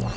哇